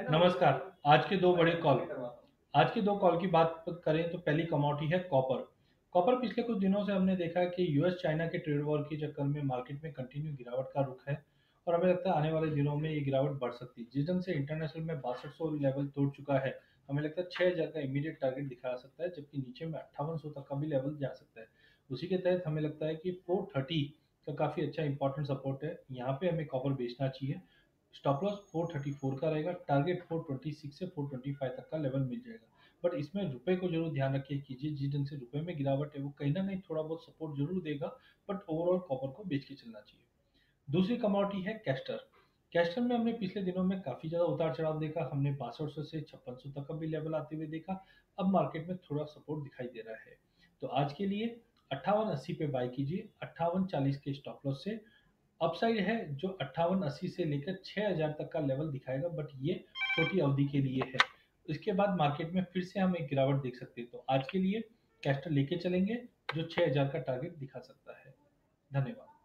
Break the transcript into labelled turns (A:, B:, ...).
A: नमस्कार। आज के दो बड़े कॉल आज के दो कॉल की बात करें तो पहली कमोडिटी है कॉपर कॉपर पिछले कुछ दिनों से हमने देखा कि यूएस चाइना के ट्रेड वॉर के चक्कर में मार्केट में कंटिन्यू गिरावट का रुख है और हमें लगता है आने वाले दिनों में ये गिरावट बढ़ सकती है। जिस ढंग से इंटरनेशनल में बासठ सौ लेवल तोड़ चुका है, हमें लगता है छह हज़ार का इमीडिएट टारगेट दिखा सकता है, जबकि नीचे में अट्ठावन सौ तक का भी लेवल जा सकता है। उसी के तहत हमें लगता है कि फोर थर्टी का काफ़ी अच्छा इंपॉर्टेंट सपोर्ट है। यहाँ पे हमें कॉपर बेचना चाहिए। स्टॉप लॉस 434 का रहेगा टारगेट 426 से 425 तक का लेवल मिल जाएगा। बट इसमें रुपए को ज़रूर ध्यान रखिए कीजिए, जिस ढंग से रुपए में गिरावट है वो कहीं ना कहीं थोड़ा बहुत सपोर्ट ज़रूर देगा बट ओवरऑल कॉपर को बेच के चलना चाहिए। दूसरी कमोडिटी है कैस्टर कैस्टर में हमने पिछले दिनों में काफ़ी ज़्यादा उतार चढ़ाव देखा, हमने बासठ सौ छप्पन तक का भी लेवल आते हुए देखा, अब मार्केट में थोड़ा सपोर्ट दिखाई दे रहा है। तो आज के लिए अट्ठावन अस्सी पे बाय कीजिए, अट्ठावन चालीस के स्टॉप लॉस से अपसाइड है जो अट्ठावन अस्सी से लेकर छह हज़ार तक का लेवल दिखाएगा बट ये छोटी अवधि के लिए है। इसके बाद मार्केट में फिर से हम एक गिरावट देख सकते हैं। तो आज के लिए कैस्टर लेके चलेंगे, जो छह हज़ार का टारगेट दिखा सकता है। धन्यवाद।